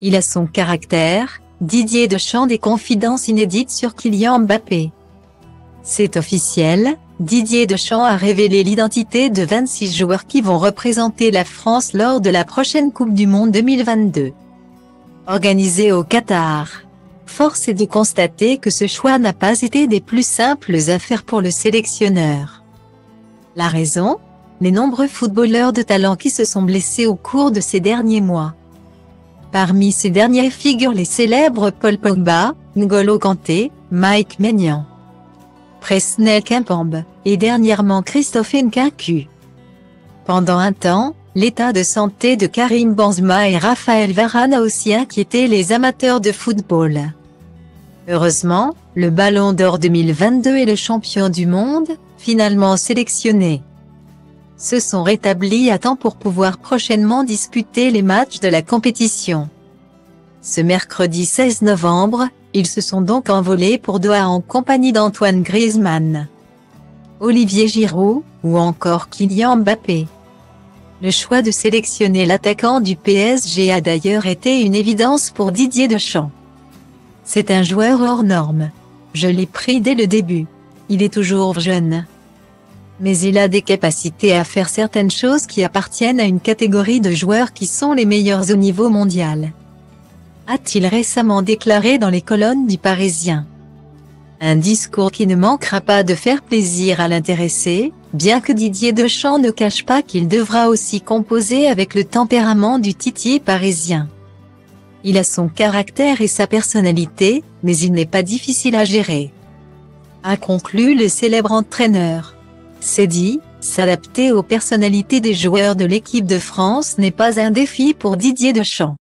Il a son caractère, Didier Deschamps des confidences inédites sur Kylian Mbappé. C'est officiel, Didier Deschamps a révélé l'identité de 26 joueurs qui vont représenter la France lors de la prochaine Coupe du Monde 2022. Organisée au Qatar. Force est de constater que ce choix n'a pas été des plus simples à faire pour le sélectionneur. La raison Les nombreux footballeurs de talent qui se sont blessés au cours de ces derniers mois. Parmi ces derniers figurent les célèbres Paul Pogba, N'Golo Kanté, Mike Maignan, Presnel Kimpembe, et dernièrement Christophe Nkunku. Pendant un temps, l'état de santé de Karim Benzema et Raphaël Varane a aussi inquiété les amateurs de football. Heureusement, le Ballon d'Or 2022 et le champion du monde, finalement sélectionné se sont rétablis à temps pour pouvoir prochainement disputer les matchs de la compétition. Ce mercredi 16 novembre, ils se sont donc envolés pour Doha en compagnie d'Antoine Griezmann, Olivier Giroud, ou encore Kylian Mbappé. Le choix de sélectionner l'attaquant du PSG a d'ailleurs été une évidence pour Didier Deschamps. C'est un joueur hors norme. Je l'ai pris dès le début. Il est toujours jeune mais il a des capacités à faire certaines choses qui appartiennent à une catégorie de joueurs qui sont les meilleurs au niveau mondial. A-t-il récemment déclaré dans les colonnes du Parisien. Un discours qui ne manquera pas de faire plaisir à l'intéressé, bien que Didier Deschamps ne cache pas qu'il devra aussi composer avec le tempérament du titier parisien. Il a son caractère et sa personnalité, mais il n'est pas difficile à gérer. A conclu le célèbre entraîneur. C'est dit, s'adapter aux personnalités des joueurs de l'équipe de France n'est pas un défi pour Didier Deschamps.